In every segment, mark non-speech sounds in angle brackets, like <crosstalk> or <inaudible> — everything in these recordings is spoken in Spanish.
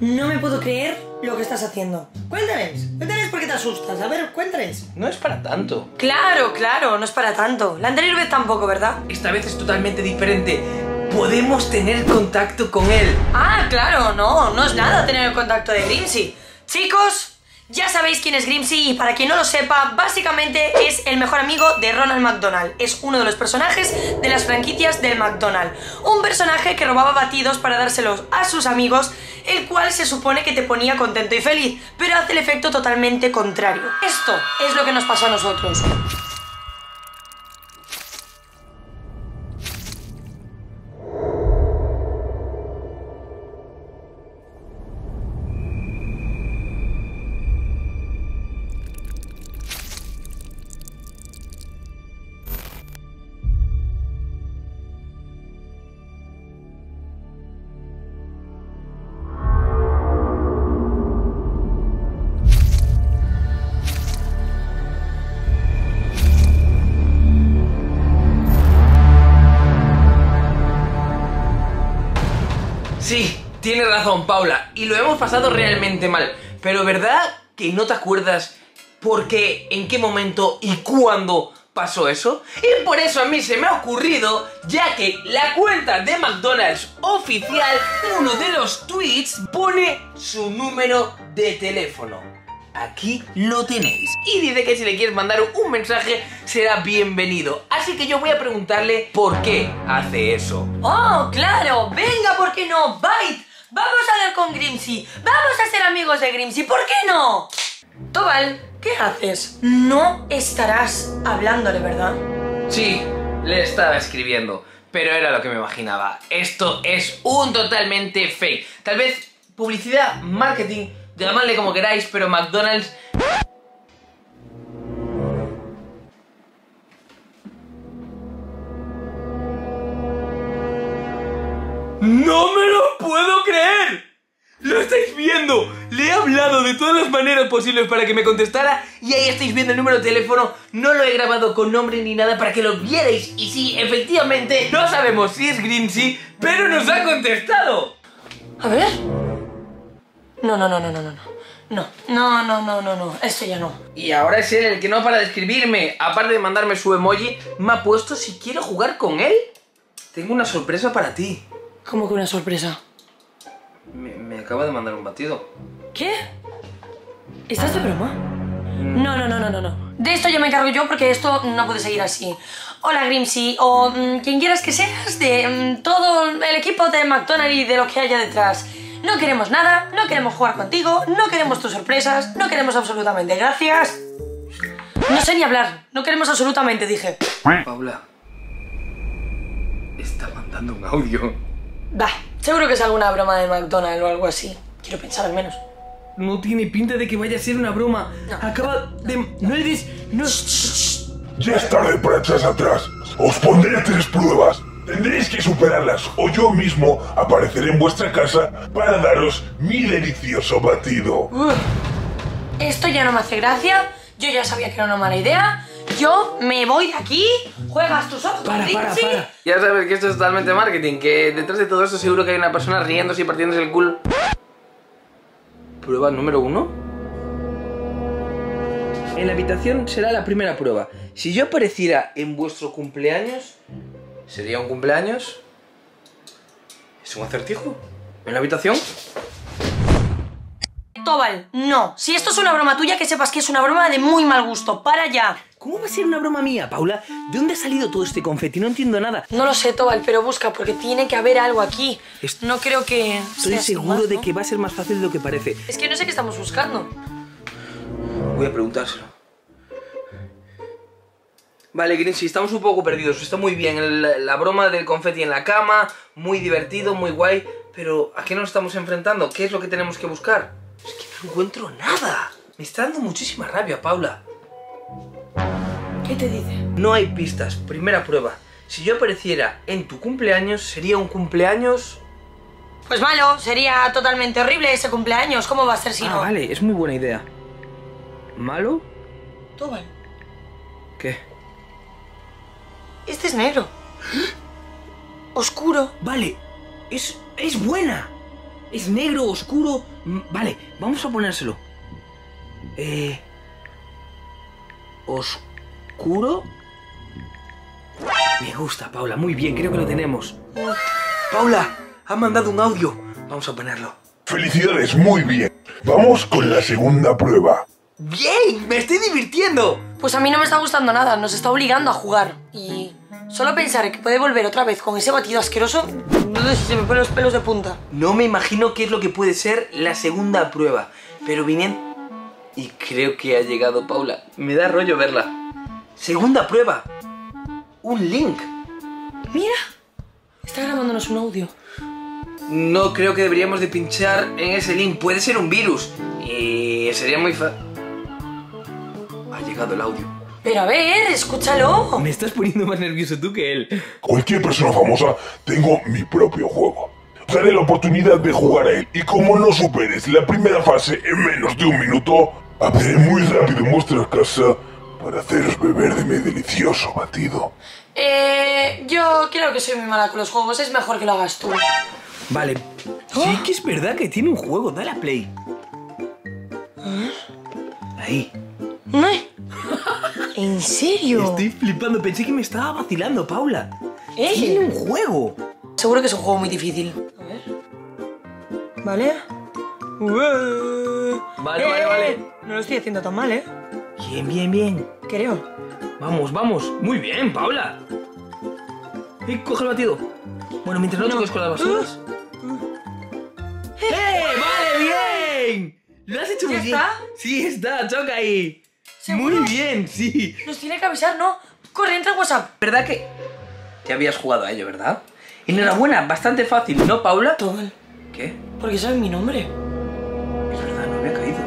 No me puedo creer lo que estás haciendo. Cuéntales, cuéntales por qué te asustas. A ver, cuéntales. No es para tanto. Claro, claro, no es para tanto. La anterior vez tampoco, ¿verdad? Esta vez es totalmente diferente. Podemos tener contacto con él. Ah, claro, no, no es nada tener el contacto de Grimsy. Chicos, ya sabéis quién es Grimsy y para quien no lo sepa, básicamente es el mejor amigo de Ronald McDonald. Es uno de los personajes de las franquicias del McDonald. Un personaje que robaba batidos para dárselos a sus amigos, el cual se supone que te ponía contento y feliz, pero hace el efecto totalmente contrario. Esto es lo que nos pasó a nosotros. Paula. Y lo hemos pasado realmente mal. Pero ¿verdad que no te acuerdas por qué, en qué momento y cuándo pasó eso? Y por eso a mí se me ha ocurrido, ya que la cuenta de McDonald's oficial, uno de los tweets pone su número de teléfono. Aquí lo tenéis. Y dice que si le quieres mandar un mensaje será bienvenido. Así que yo voy a preguntarle por qué hace eso. ¡Oh, claro! ¡Venga, ¿por qué no? ¡Bite! ¡Vamos a hablar con Grimsy! ¡Vamos a ser amigos de Grimsy! ¿Por qué no? Tobal, ¿qué haces? No estarás hablándole, ¿verdad? Sí, le estaba escribiendo, pero era lo que me imaginaba. Esto es un totalmente fake. Tal vez publicidad, marketing, llamadle como queráis, pero McDonald's... ¡No me lo puedo creer! ¡Lo estáis viendo! Le he hablado de todas las maneras posibles para que me contestara y ahí estáis viendo el número de teléfono. No lo he grabado con nombre ni nada para que lo vierais. Y sí, efectivamente, no sabemos si es Grimsy, pero nos ha contestado. A ver. No, no, no, no, no, no, no. No, no, no, no, no, no. Esto ya no. Y ahora es él el que no para de escribirme. Aparte de mandarme su emoji, me ha puesto si quiero jugar con él. Tengo una sorpresa para ti. ¿Cómo que una sorpresa? Me, me acaba de mandar un batido. ¿Qué? ¿Estás de broma? No, no, no, no, no, no. De esto yo me encargo yo porque esto no puede seguir así. Hola Grimsy, o mm, quien quieras que seas, de mm, todo el equipo de McDonald's y de lo que haya detrás. No queremos nada, no queremos jugar contigo, no queremos tus sorpresas, no queremos absolutamente gracias. No sé ni hablar, no queremos absolutamente, dije. Paula. Está mandando un audio. Va, seguro que es alguna broma de McDonald's o algo así. Quiero pensar al menos. No tiene pinta de que vaya a ser una broma. No. Acaba de... No eres... No... Ya es tarde para echarse atrás. Os pondré tres pruebas. Tendréis que superarlas o yo mismo apareceré en vuestra casa para daros mi delicioso batido. Uf, esto ya no me hace gracia. Yo ya sabía que era una mala idea. Yo me voy de aquí. Juegas tú solo con Para, para, para. Ya sabes que esto es totalmente marketing, que detrás de todo esto seguro que hay una persona riéndose y partiéndose el culo. Prueba número uno. En la habitación será la primera prueba. Si yo apareciera en vuestro cumpleaños, ¿sería un cumpleaños? ¿Es un acertijo? ¿En la habitación? Tobal, no. Si esto es una broma tuya, que sepas que es una broma de muy mal gusto. Para ya. ¿Cómo va a ser una broma mía, Paula? ¿De dónde ha salido todo este confeti? No entiendo nada. No lo sé, Tobal, pero busca, porque tiene que haber algo aquí. Est- No creo que. Estoy sea seguro más, de ¿no? que va a ser más fácil de lo que parece. Es que no sé qué estamos buscando. Voy a preguntárselo. Vale, Grinsy, estamos un poco perdidos. Está muy bien el- la broma del confeti en la cama, muy divertido, muy guay. Pero ¿a qué nos estamos enfrentando? ¿Qué es lo que tenemos que buscar? Es que no encuentro nada. Me está dando muchísima rabia, Paula. ¿Qué te dice? No hay pistas. Primera prueba. Si yo apareciera en tu cumpleaños, sería un cumpleaños... Pues malo, sería totalmente horrible ese cumpleaños. ¿Cómo va a ser si ah, no? vale, es muy buena idea. ¿Malo? Tobal, ¿Qué? este es negro. Oscuro. Vale, es es buena. Es negro, oscuro. Mm, Vale, vamos a ponérselo. Eh. Oscuro. Me gusta, Paula. Muy bien, creo que lo tenemos. Paula, ha mandado un audio. Vamos a ponerlo. Felicidades, muy bien. Vamos con la segunda prueba. ¡Bien! ¡Me estoy divirtiendo! Pues a mí no me está gustando nada, nos está obligando a jugar. Y solo pensar que puede volver otra vez con ese batido asqueroso, no sé si se me ponen los pelos de punta. No me imagino qué es lo que puede ser la segunda prueba. Pero vienen. Y creo que ha llegado Paula. Me da rollo verla. Segunda prueba. Un link. Mira, está grabándonos un audio. No creo que deberíamos de pinchar en ese link. Puede ser un virus. Y sería muy fa... Ha llegado el audio. Pero a ver, escúchalo. Me estás poniendo más nervioso tú que él. Cualquier persona famosa, tengo mi propio juego. Te daré la oportunidad de jugar a él y como no superes la primera fase en menos de un minuto, abriré muy rápido en vuestra casa para haceros beber de mi delicioso batido. Eh, yo creo que soy muy mala con los juegos, es mejor que lo hagas tú. Vale. Sí que es verdad que tiene un juego. Dale a play. Ahí. ¿Eh? ¿En serio? Estoy flipando. Pensé que me estaba vacilando, Paula. ¿Eh? Tiene un juego. Seguro que es un juego muy difícil. A ver. ¿Vale? Vale, vale, vale. No lo estoy haciendo tan mal, ¿eh? Bien, bien, bien. Creo. Vamos, vamos. Muy bien, Paula. Y coge el batido. Bueno, mientras no, toques con las basuras. ¡Eh! ¡Vale, bien! Lo has hecho muy ¿Ya bien. está? Sí, está, choca ahí. ¿Seguro? Muy bien, sí. Nos tiene que avisar, ¿no? Corre, entra en WhatsApp. ¿Verdad que te habías jugado a ello, verdad? Enhorabuena, bastante fácil, ¿no, Paula? Tobal. ¿Qué? Porque sabes mi nombre. Es verdad, no había caído.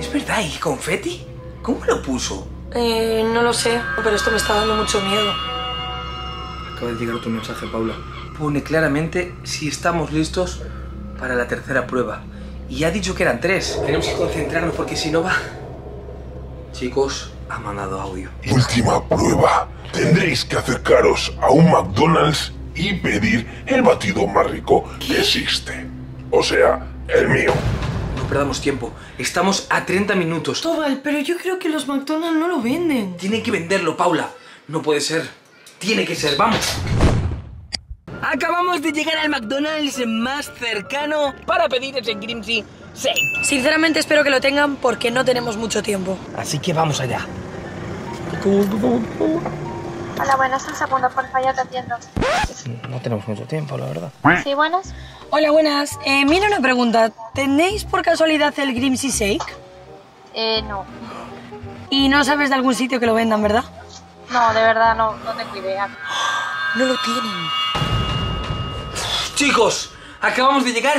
Es verdad, ¿y confeti? ¿Cómo lo puso? Eh, no lo sé, pero esto me está dando mucho miedo. Acaba de llegar otro mensaje, Paula. Pone claramente si estamos listos para la tercera prueba. Y ha dicho que eran tres. Tenemos que concentrarnos porque si no va... Chicos, ha mandado audio. Última prueba. Tendréis que acercaros a un McDonald's y pedir el batido más rico que existe. O sea, el mío. No perdamos tiempo. Estamos a 30 minutos. Tobal, pero yo creo que los McDonald's no lo venden. Tiene que venderlo, Paula. No puede ser. Tiene que ser, vamos. Acabamos de llegar al McDonald's más cercano para pedir ese Grimsy 6. Sinceramente espero que lo tengan porque no tenemos mucho tiempo. Así que vamos allá. Hola, buenas, un segundo, por favor, ya te atiendo. No tenemos mucho tiempo, la verdad. Sí, buenas. Hola, buenas. Eh, mira una pregunta. ¿Tenéis por casualidad el Grimsy Shake? Eh, no. Y no sabes de algún sitio que lo vendan, ¿verdad? No, de verdad, no, no tengo idea. <gasps> No lo tienen. Chicos, acabamos de llegar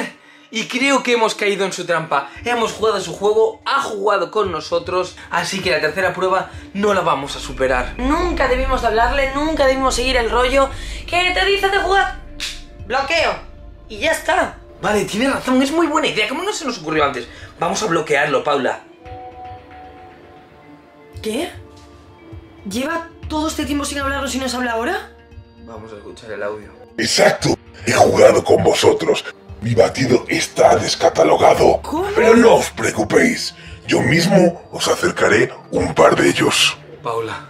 y creo que hemos caído en su trampa. Hemos jugado su juego, ha jugado con nosotros, así que la tercera prueba no la vamos a superar. Nunca debimos de hablarle, nunca debimos seguir el rollo. ¿Qué te dice de jugar? Bloqueo. Y ya está. Vale, tiene razón, es muy buena idea. ¿Cómo no se nos ocurrió antes? Vamos a bloquearlo, Paula. ¿Qué? ¿Lleva todo este tiempo sin hablarnos y nos habla ahora? Vamos a escuchar el audio. Exacto. He jugado con vosotros. Mi batido está descatalogado. ¿Cómo? Pero no os preocupéis. Yo mismo os acercaré un par de ellos. Paula.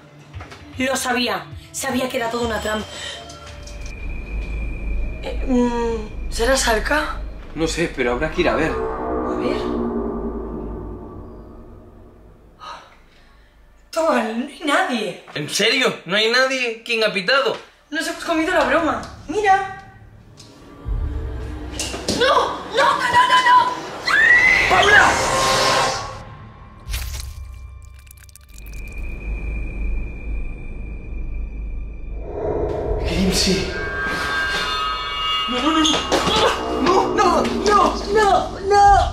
Lo sabía. Sabía que era toda una trampa. Eh, mm, ¿Será Salka? No sé, pero habrá que ir a ver. A ver. Toma, no hay nadie. ¿En serio? ¿No hay nadie? ¿Quién ha pitado? Nos hemos comido la broma. Mira. ¡No! ¡No, no, no, no, no! ¡Paula! Grimsy. No, no, no, no. No, no, no, no, no.